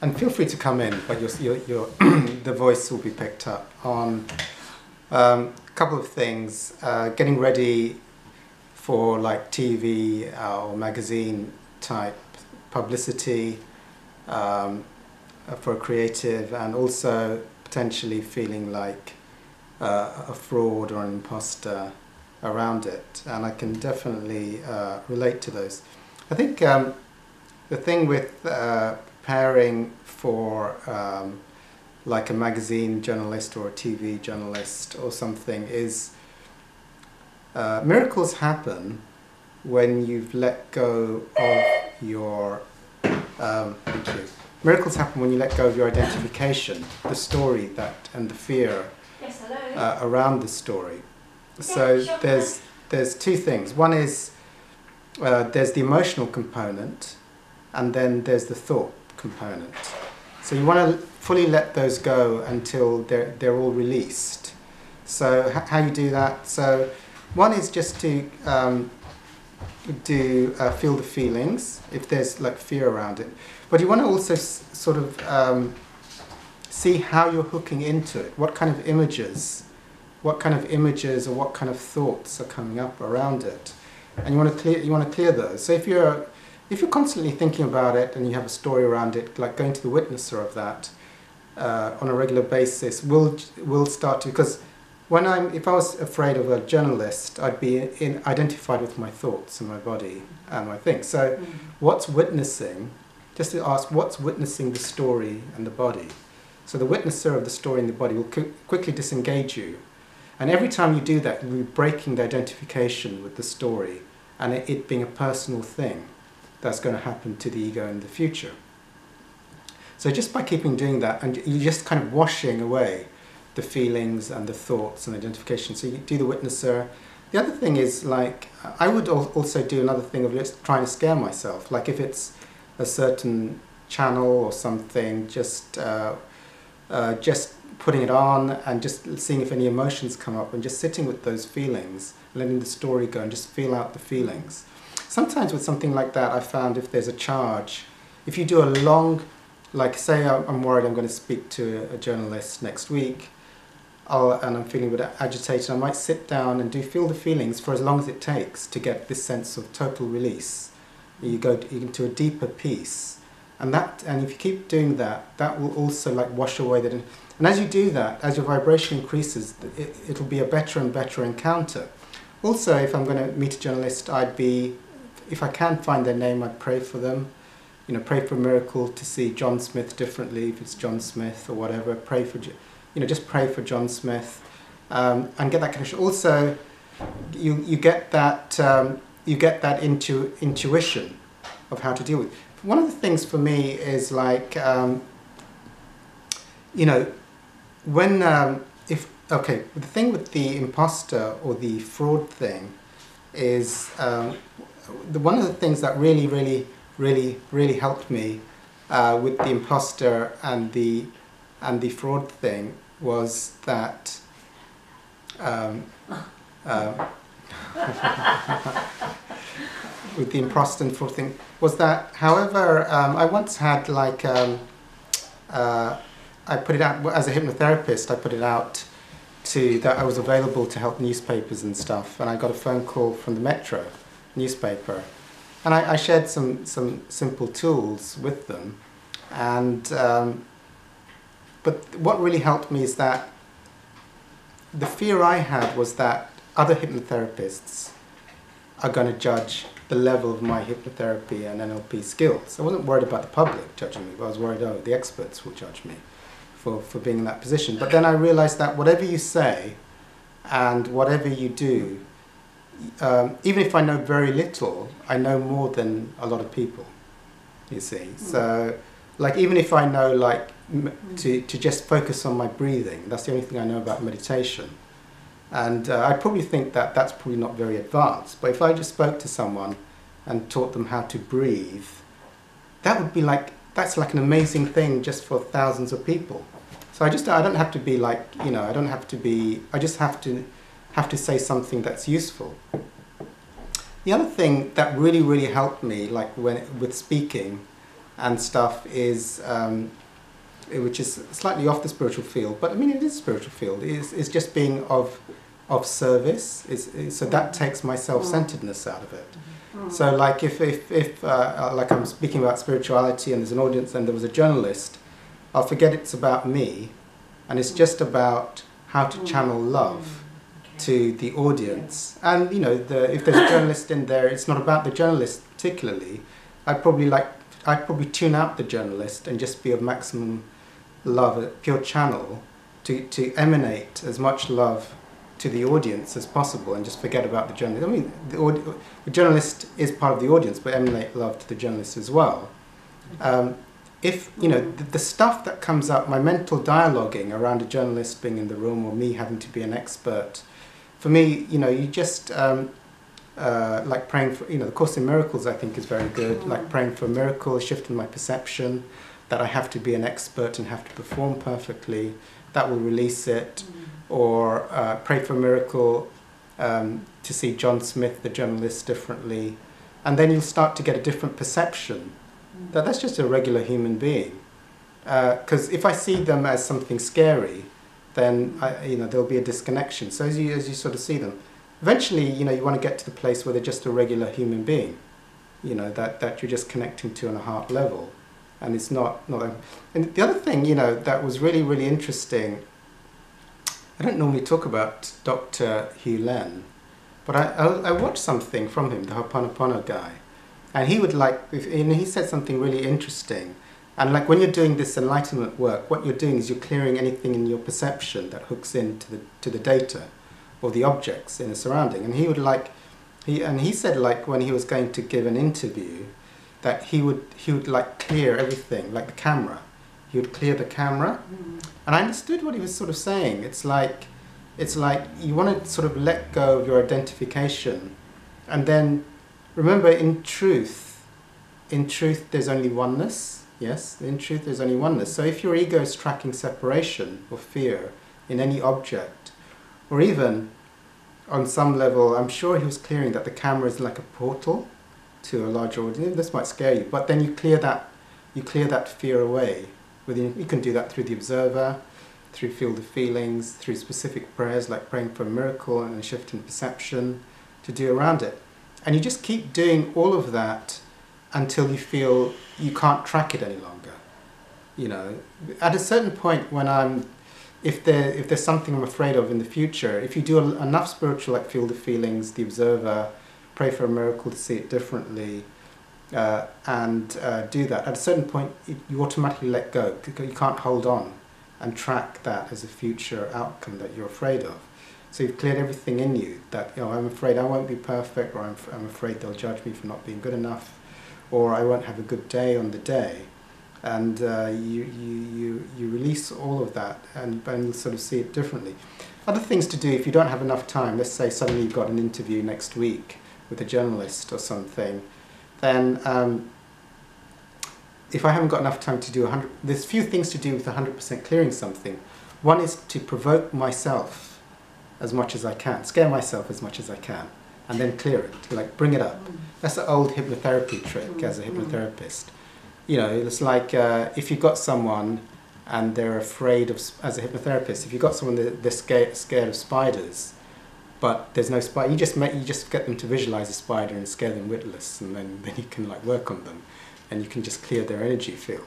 and feel free to come in, but your, your, the voice will be picked up on um, a couple of things. Uh, getting ready for like TV uh, or magazine type publicity um, for a creative, and also potentially feeling like uh, a fraud or an imposter around it. And I can definitely uh, relate to those. I think um, the thing with uh, preparing for um, like a magazine journalist or a TV journalist or something is uh, miracles happen when you've let go of your um, you. Miracles happen when you let go of your identification, the story that and the fear Yes, hello. uh, around the story. So sure. there's there's two things. One is uh, there's the emotional component, and then there's the thought component. So you want to fully let those go until they're they're all released. So how you do that? So one is just to um, do uh, feel the feelings if there's like fear around it, but you want to also sort of um, see how you're hooking into it. What kind of images, what kind of images or what kind of thoughts are coming up around it, and you want to clear you want to clear those. So if you're if you're constantly thinking about it and you have a story around it, like going to the witnesser of that uh, on a regular basis, will will start to because when I'm if I was afraid of a journalist, I'd be in, identified with my thoughts and my body and my things. So what's witnessing? Just to ask, what's witnessing the story and the body? So the witnesser of the story and the body will qu- quickly disengage you. And every time you do that, you're breaking the identification with the story and it, it being a personal thing that's going to happen to the ego in the future. So just by keeping doing that, and you're just kind of washing away the feelings and the thoughts and identification. So you do the witnesser. The other thing is like, I would also do another thing of just trying to scare myself. Like if it's a certain channel or something, just uh, uh, just putting it on and just seeing if any emotions come up and just sitting with those feelings, letting the story go and just feel out the feelings. Sometimes with something like that, I found if there's a charge, if you do a long, like say I'm worried I'm going to speak to a journalist next week, I'll, and I'm feeling a bit agitated, I might sit down and do feel the feelings for as long as it takes to get this sense of total release. You go to, into a deeper peace, and that, and if you keep doing that, that will also like wash away that. And as you do that, as your vibration increases, it, it'll be a better and better encounter. Also, if I'm going to meet a journalist, I'd be, if I can find their name, I'd pray for them. You know, pray for a miracle to see John Smith differently, if it's John Smith or whatever. Pray for, you know, just pray for John Smith, um, and get that connection. Also, you you get that um, you get that intu- intuition of how to deal with. One of the things for me is like, um, you know, when um, if okay, the thing with the imposter or the fraud thing is um, one of the things that really, really, really, really helped me uh, with the imposter and the and the fraud thing was that. Um, uh, with the imposter and fraud thing was that, however, um, I once had like um, uh, I put it out as a hypnotherapist. I put it out to that I was available to help newspapers and stuff, and I got a phone call from the Metro newspaper, and I, I shared some some simple tools with them, and um, but what really helped me is that the fear I had was that other hypnotherapists are going to judge the level of my hypnotherapy and NLP skills. I wasn't worried about the public judging me, but I was worried, oh, the experts will judge me for, for being in that position. But then I realized that whatever you say and whatever you do, um, even if I know very little, I know more than a lot of people, you see. So, like, even if I know, like, m- to, to just focus on my breathing, that's the only thing I know about meditation. And uh, I probably think that that's probably not very advanced. But if I just spoke to someone and taught them how to breathe, that would be like that's like an amazing thing just for thousands of people. So I just I don't have to be like you know I don't have to be I just have to have to say something that's useful. The other thing that really really helped me like when with speaking and stuff is, um, which is slightly off the spiritual field, but I mean it is a spiritual field. It's, it's just being of of service. It's, it's, so that takes my self-centeredness out of it. So like if if, if uh, like I'm speaking about spirituality and there's an audience and there was a journalist, I'll forget it's about me, and it's just about how to mm. channel love mm, to the audience. And you know, the, if there's a journalist in there, it's not about the journalist particularly. I'd probably like I'd probably tune out the journalist and just be of maximum love, a pure channel to, to emanate as much love to the audience as possible and just forget about the journalist. I mean, the, the journalist is part of the audience, but emanate love to the journalist as well. Um, if, you know, the, the, stuff that comes up, my mental dialoguing around a journalist being in the room or me having to be an expert, for me, you know, you just, um, uh, like praying for, you know, the Course in Miracles I think is very good, like praying for a miracle, shifting my perception, that I have to be an expert and have to perform perfectly, that will release it. Or uh, pray for a miracle um, to see John Smith, the journalist, differently. And then you'll start to get a different perception that that's just a regular human being. Because uh, if I see them as something scary, then I, you know there'll be a disconnection. So as you as you sort of see them, eventually you know you want to get to the place where they're just a regular human being. You know that that you're just connecting to on a heart level, and it's not not. A, and the other thing you know that was really really interesting I don't normally talk about Dr. Hew Len, but I, I, I, watched something from him, the Ho'oponopono guy, and he would like, and he said something really interesting. And like when you're doing this enlightenment work, what you're doing is you're clearing anything in your perception that hooks into the to the data, or the objects in the surrounding. And he would like, he and he said like when he was going to give an interview, that he would he would like clear everything, like the camera, he would clear the camera. Mm. And I understood what he was sort of saying. It's like, it's like you want to sort of let go of your identification. And then remember, in truth, in truth, there's only oneness. Yes, in truth, there's only oneness. So if your ego is tracking separation or fear in any object, or even on some level, I'm sure he was clearing that the camera is like a portal to a larger audience. This might scare you, but then you clear that, you clear that fear away within, you can do that through the observer, through field of feelings, through specific prayers like praying for a miracle and a shift in perception to do around it. And you just keep doing all of that until you feel you can't track it any longer. You know, at a certain point when I'm, if there if there's something I'm afraid of in the future, if you do enough spiritual like field of feelings, the observer, pray for a miracle to see it differently, uh, and uh, do that. At a certain point, it, you automatically let go. You can't hold on and track that as a future outcome that you're afraid of. So you've cleared everything in you that, you know, I'm afraid I won't be perfect, or I'm, I'm afraid they'll judge me for not being good enough, or I won't have a good day on the day. And uh, you, you, you, you release all of that and, and sort of see it differently. Other things to do if you don't have enough time, let's say suddenly you've got an interview next week with a journalist or something, then um, if I haven't got enough time to do 100, there's few things to do with 100% clearing something. One is to provoke myself as much as I can, scare myself as much as I can, and then clear it, like bring it up. That's the old hypnotherapy trick as a hypnotherapist. You know, it's like uh, if you've got someone and they're afraid of, as a hypnotherapist, if you've got someone that they're scared, scared of spiders, but there's no spider. You just make, you just get them to visualize a spider and scare them witless, and then, then you can like work on them, and you can just clear their energy field.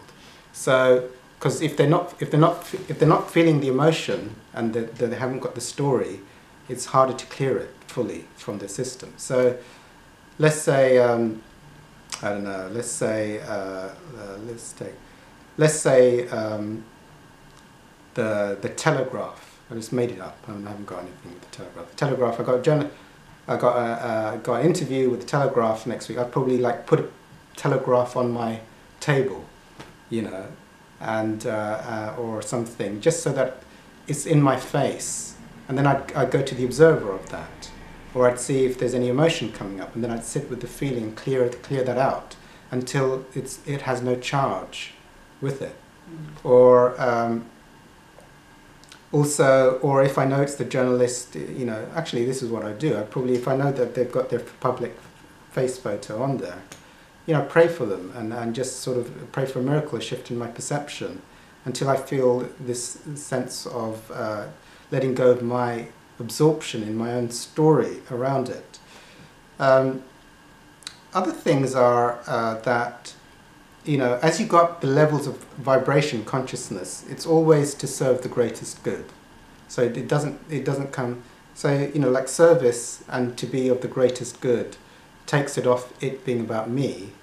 So, because if they're not if they're not if they're not feeling the emotion and they, they haven't got the story, it's harder to clear it fully from the system. So, let's say um, I don't know. Let's say uh, uh, let's take let's say um, the the telegraph I just made it up. I haven't got anything with the Telegraph. The Telegraph, I got journal, I got a, uh, got an interview with the Telegraph next week. I'd probably like put a Telegraph on my table, you know, and uh, uh, or something, just so that it's in my face. And then I'd, I'd go to the observer of that, or I'd see if there's any emotion coming up, and then I'd sit with the feeling, clear clear that out until it's it has no charge with it, mm. or um, also, or if I know it's the journalist, you know, actually this is what I do. I probably, if I know that they've got their public face photo on there, you know, pray for them and, and just sort of pray for a miracle, a shift in my perception until I feel this sense of uh, letting go of my absorption in my own story around it. Um, other things are uh, that, you know, as you go up the levels of vibration consciousness, it's always to serve the greatest good. So it, it doesn't it doesn't come. So you know, like service and to be of the greatest good takes it off it being about me.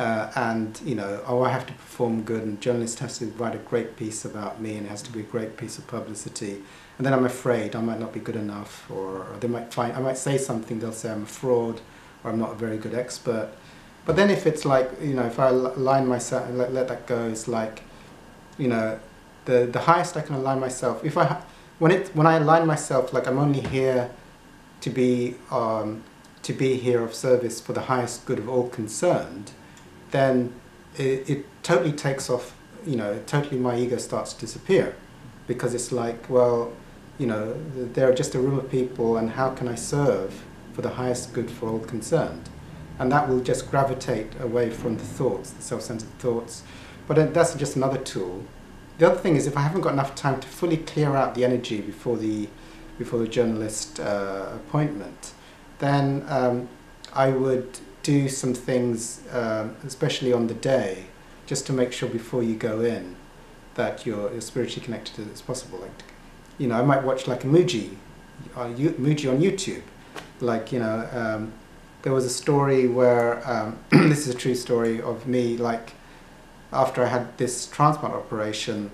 Uh, and you know, oh, I have to perform good, and journalist has to write a great piece about me, and it has to be a great piece of publicity. And then I'm afraid I might not be good enough, or, they might find I might say something, they'll say I'm a fraud, or I'm not a very good expert. But then if it's like you know, if I align myself and let, let that go, it's like, you know, the the highest I can align myself. If I when it when I align myself, like I'm only here to be um, to be here of service for the highest good of all concerned, then it, it totally takes off. You know, totally my ego starts to disappear, because it's like, well, you know, they're just a room of people, and how can I serve for the highest good for all concerned? And that will just gravitate away from the thoughts, the self-centered thoughts. But that's just another tool. The other thing is, if I haven't got enough time to fully clear out the energy before the before the journalist uh, appointment, then um, I would do some things, um, especially on the day, just to make sure before you go in that you're, you're spiritually connected as possible. Like, you know, I might watch like a Mooji, uh, Mooji on YouTube. Like, you know, um, there was a story where um, this is a true story of me. Like, after I had this transplant operation,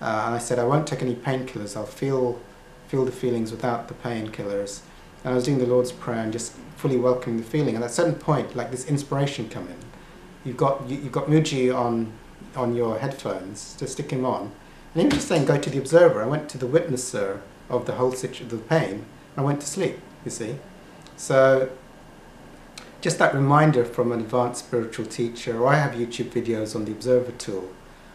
uh, and I said I won't take any painkillers. I'll feel feel the feelings without the painkillers. And I was doing the Lord's Prayer and just fully welcoming the feeling. And at a certain point, like this inspiration come in. You've got you, have got Mooji on on your headphones to stick him on, and he was just saying, "Go to the observer." I went to the witnesser of the whole situation, the pain. I went to sleep. You see, so just that reminder from an advanced spiritual teacher, or I have YouTube videos on the observer tool.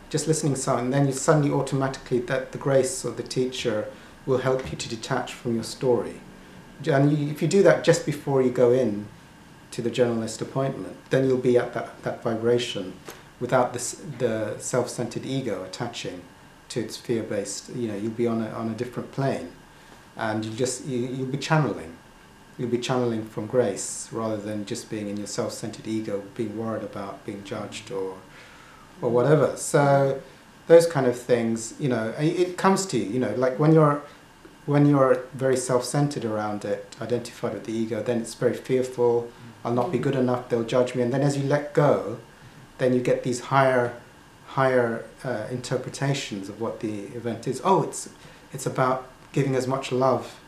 Just listening something, and then you suddenly automatically that the grace of the teacher will help you to detach from your story and you, if you do that just before you go in to the journalist appointment, then you'll be at that, that vibration without the self-centered ego attaching to its fear-based, you know, you'll be on a, on a different plane and you just, you, you'll be channeling. You'll be channeling from grace rather than just being in your self-centered ego, being worried about being judged or, or whatever. So those kind of things, you know, it comes to you, you know, like when you're when you're very self-centered around it, identified with the ego, then it's very fearful. I'll not be good enough. They'll judge me. And then as you let go, then you get these higher, higher uh, interpretations of what the event is. Oh, it's it's about giving as much love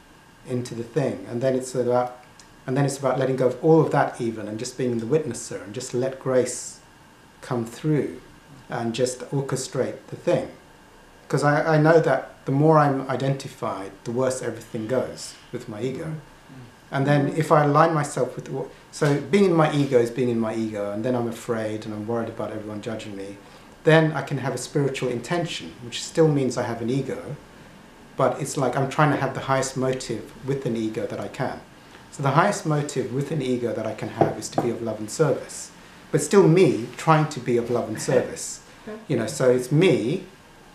into the thing, and then it's about and then it's about letting go of all of that even and just being the witnesser and just let grace come through and just orchestrate the thing. Because I, I know that the more I'm identified, the worse everything goes with my ego. Mm. And then if I align myself with, what, so being in my ego is being in my ego, and then I'm afraid and I'm worried about everyone judging me, then I can have a spiritual intention, which still means I have an ego, but it's like I'm trying to have the highest motive with an ego that I can. So the highest motive with an ego that I can have is to be of love and service. But still me trying to be of love and service. You know, so it's me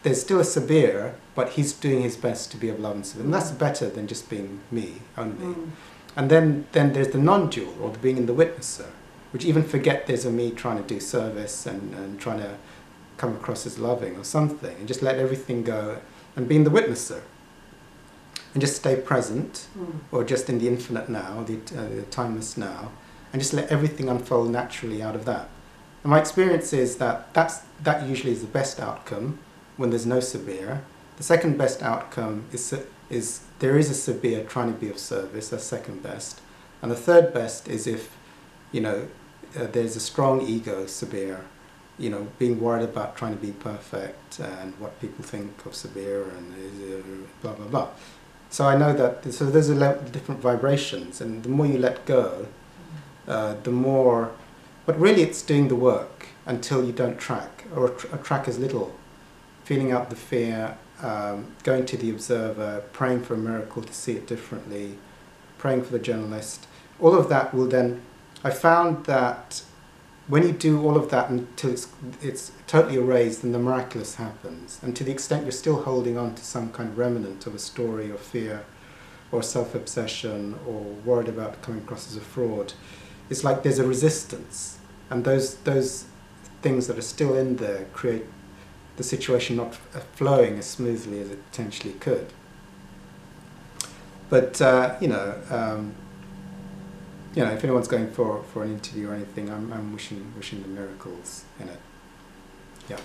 there's still a Sabbir, but he's doing his best to be of love and service. And that's better than just being me only. Mm. And then, then there's the non-dual, or the being in the witnesser, which even forget there's a me trying to do service and, and trying to come across as loving or something, and just let everything go and being in the witnesser. And just stay present, mm. or just in the infinite now, the, uh, the timeless now, and just let everything unfold naturally out of that. And my experience is that that's, that usually is the best outcome, when there's no Sabbir. The second best outcome is, is there is a Sabbir trying to be of service, that's second best. And the third best is if, you know, uh, there's a strong ego Sabbir, you know, being worried about trying to be perfect and what people think of Sabbir and uh, blah, blah, blah. So I know that, so there's a different vibrations and the more you let go, uh, the more, but really it's doing the work until you don't track or a, tr a track is little feeling out the fear, um, going to the observer, praying for a miracle to see it differently, praying for the journalist. All of that will then, I found that when you do all of that until it's, it's totally erased, then the miraculous happens. And to the extent you're still holding on to some kind of remnant of a story or fear or self obsession or worried about coming across as a fraud, it's like there's a resistance. And those, those things that are still in there create the situation not flowing as smoothly as it potentially could. But, uh, you know, um, you know, if anyone's going for, for an interview or anything, I'm, I'm wishing, wishing them miracles in it. Yeah.